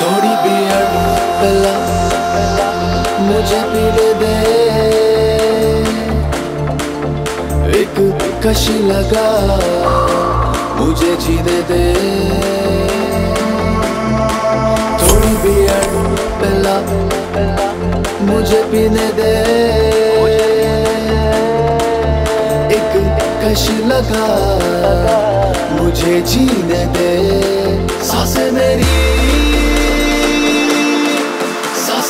थोड़ी बियर पिला मुझे पीने दे। एक कशी लगा, मुझे जीने दे। थोड़ी बियर पिला मुझे पीने दे। एक कश लगा, मुझे जीने दे। साँसें मेरी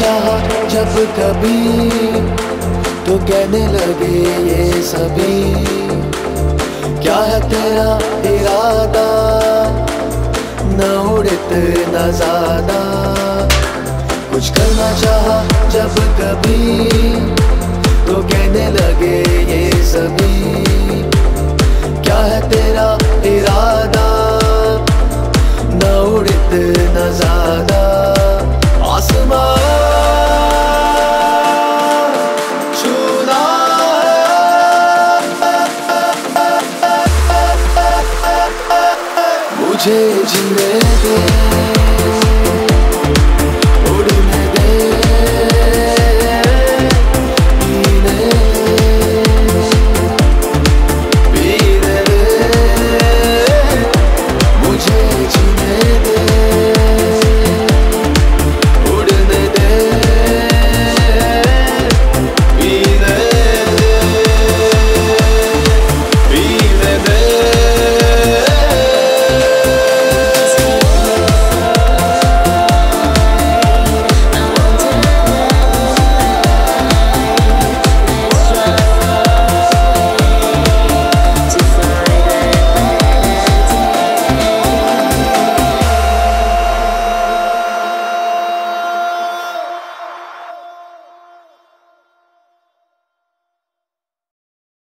चाहा जब कभी तो कहने लगे ये सभी। क्या है तेरा इरादा? न उड़ते, न ज़्यादा। कुछ करना चाहा जब कभी तो कहने लगे ये सभी। क्या है तेरा इरादा? न उड़ते, न ज़्यादा। आसमां मुझे जीने दे